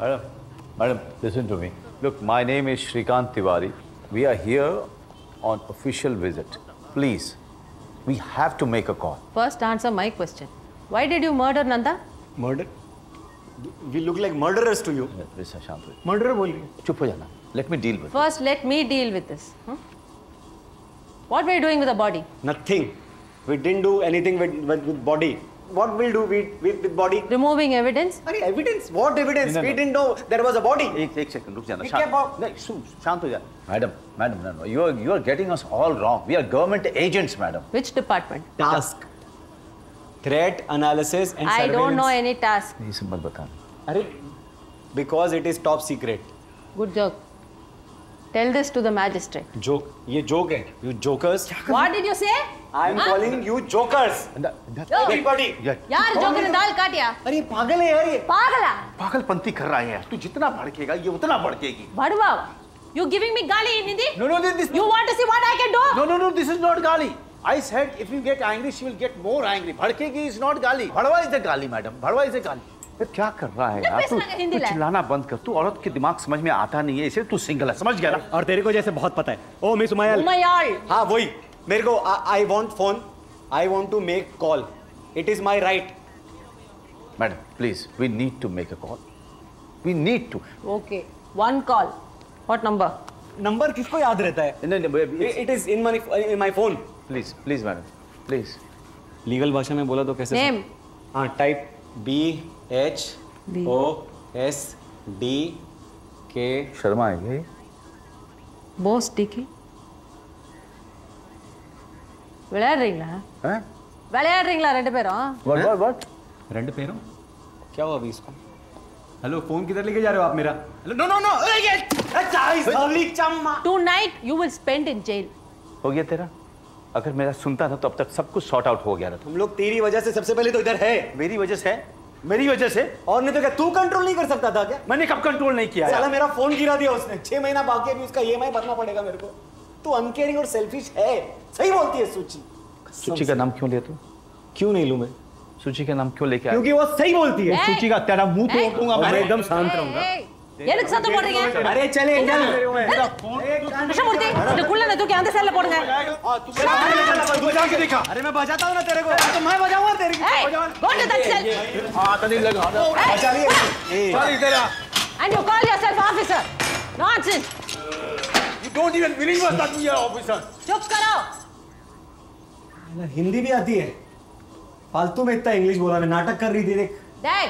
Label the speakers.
Speaker 1: Madam, madam, listen to me. Look, my name is Shrikant Tiwari. We are here on official visit. Please, we have to make a call.
Speaker 2: First answer my question. Why did you murder Nanda?
Speaker 3: Murder? We look like
Speaker 1: murderers to you.
Speaker 3: Listen, Shantu. Murderer Boy,
Speaker 1: Chup ho jana. Let me deal with
Speaker 2: First, it. let me deal with this. What were you doing with the body?
Speaker 3: Nothing. We didn't do anything with, with body what will do with, with, with body?
Speaker 2: Removing evidence?
Speaker 3: Are evidence? What evidence?
Speaker 1: No, no,
Speaker 3: we
Speaker 1: didn't know there was a
Speaker 3: body. Ek,
Speaker 1: ek
Speaker 3: second,
Speaker 1: look, Jana. Shant, no, Madam, madam, no, no. You are, you are getting us all wrong. We are government agents, madam.
Speaker 2: Which department?
Speaker 3: Task. Threat analysis and
Speaker 2: I don't know any task.
Speaker 3: Because it is top secret.
Speaker 2: Good job. Tell this to the magistrate.
Speaker 3: Joke ये joke है you jokers
Speaker 2: What did you say?
Speaker 3: I am calling you jokers everybody
Speaker 2: यार joker ने दाल काटिया
Speaker 3: अरे ये पागल है यार ये
Speaker 2: पागला
Speaker 4: पागलपंती कर रहा है यार तू जितना भड़केगा ये उतना भड़केगी
Speaker 2: भड़वा you giving me gali in hindi
Speaker 4: No, no, this, this
Speaker 2: you want to see what i can do
Speaker 4: No, no, no, this is not gali. I said if you get angry, she will get more angry. भड़केगी is not gali. भड़वा is a gali, madam. भड़वा is a gali.
Speaker 1: क्या कर रहा है यार? तू
Speaker 2: हिंदी
Speaker 1: तू
Speaker 4: चिल्लाना बंद कर। तू औरत के दिमाग समझ में आता नहीं है इसलिए तू सिंगल है समझ गया ना?
Speaker 3: और तेरे को जैसे बहुत पता है। ओ मिस उमायल।
Speaker 2: umayal
Speaker 3: हाँ वही। मेरे को I want phone I want to make call it is my right
Speaker 1: madam please we need to make a call we need to
Speaker 2: okay one call. What number?
Speaker 3: Number किसको याद रहता है?
Speaker 1: नहीं नहीं
Speaker 3: it is in in my phone
Speaker 1: please please madam please
Speaker 3: legal भाषा में बोला तो कैसे
Speaker 2: name?
Speaker 3: हाँ type B H
Speaker 2: B.
Speaker 3: O S D K
Speaker 1: Sharma है ये
Speaker 2: boss dicky விளையாடுறீங்களா
Speaker 1: हैं
Speaker 2: விளையாடுறீங்களா ரெண்டு பேரும்
Speaker 1: व्हाट व्हाट व्हाट
Speaker 3: रेंट पे क्या हुआ अभी इसको हेलो फोन किधर लेके जा रहे हो आप मेरा hello no no no Chamma
Speaker 2: tonight you will spend in jail
Speaker 1: हो गया तेरा अगर मेरा सुनता था तो अब तक सब कुछ सॉर्ट आउट हो गया रहता
Speaker 3: हम लोग तेरी वजह से सबसे पहले तो इधर है।
Speaker 4: मेरी वजह से? मेरी वजह से?
Speaker 3: और नहीं तो क्या तू कंट्रोल नहीं कर सकता था क्या?
Speaker 4: मैंने कब कंट्रोल नहीं किया
Speaker 3: साला मेरा फ़ोन गिरा दिया उसने। छह महीना बाकी अभी उसका ईएमआई भरना पड़ेगा मेरे को। तू अनकेयरिंग और सेल्फिश है। सही बोलती है सूची।
Speaker 1: सूची का नाम क्यों लिया तू?
Speaker 3: क्यों नहीं लूँ मैं?
Speaker 1: सूची का नाम क्यों लेके आया?
Speaker 3: क्योंकि वो सही बोलती है।
Speaker 4: सूची का तेरा मुँह! तोड़ दूँगा
Speaker 3: मैं
Speaker 4: मैं
Speaker 3: एकदम शांत रहूँगा।
Speaker 2: ஏய், எதுக்கு சத்தம் போடுறீங்க
Speaker 3: अरे चले चल
Speaker 2: கிருஷ்ணமூர்த்தி இந்த குள்ள தூக்கி அந்த சைடுல போடுங்க
Speaker 4: तू जाके दिखा
Speaker 3: अरे मैं बजाता हूँ ना तेरे को तो मैं बजाऊंगा तेरे को
Speaker 2: Hey, go to that cell.
Speaker 1: हाथ नहीं लगा
Speaker 3: बजा लिए ए,
Speaker 4: चल इधर आ
Speaker 2: And you call yourself officer. Nonsense.
Speaker 4: You don't even believe us that we are officers.
Speaker 2: चुप करो.
Speaker 3: हिंदी भी आती है फालतू में इतना इंग्लिश बोला मैं नाटक कर रही थी देख
Speaker 2: देख